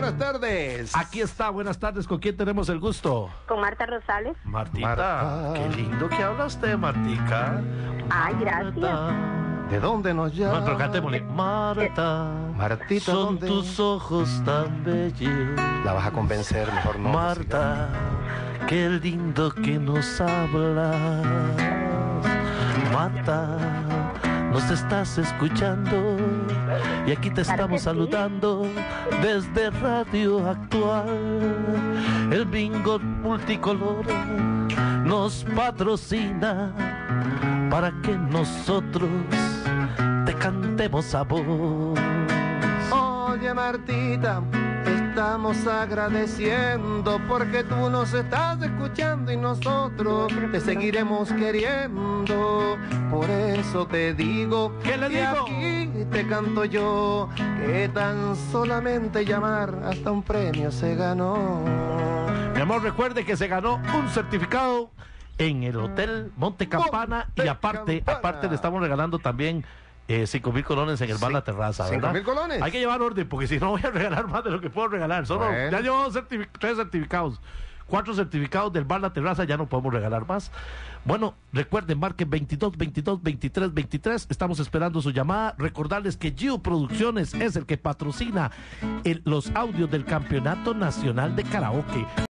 buenas tardes. Aquí está, buenas tardes. ¿Con quién tenemos el gusto? Con Marta Rosales. Martita. Marta. Qué lindo que habla usted, Martica. Ay, gracias. Marta. ¿De dónde nos llama? Bueno, pero cantémosle. Marta. Martita, Son ¿dónde? tus ojos tan bellos. La vas a convencer, mejor no. Marta, qué lindo que nos hablas. Marta, nos estás escuchando y aquí te Claro estamos sí. saludando desde Radio Actual. El bingo multicolor nos patrocina para que nosotros te cantemos a vos. Oye, Martita, estamos agradeciendo porque tú nos estás escuchando y nosotros te seguiremos queriendo. Por eso te digo ¿Qué le que digo? aquí te canto yo, que tan solamente llamar hasta un premio se ganó. Mi amor, recuerde que se ganó un certificado en el Hotel Monte Campana y aparte, Campana. aparte le estamos regalando también eh, cinco mil colones en el bar La Terraza, ¿cinco ¿verdad? mil colones? Hay que llevar orden porque si no voy a regalar más de lo que puedo regalar. Solo Bueno. ya llevo certifi- tres certificados. Cuatro certificados del bar La Terraza, ya no podemos regalar más. Bueno, recuerden, marquen 22, 22, 23, 23. Estamos esperando su llamada. Recordarles que Gio Producciones es el que patrocina el- los audios del Campeonato Nacional de Karaoke.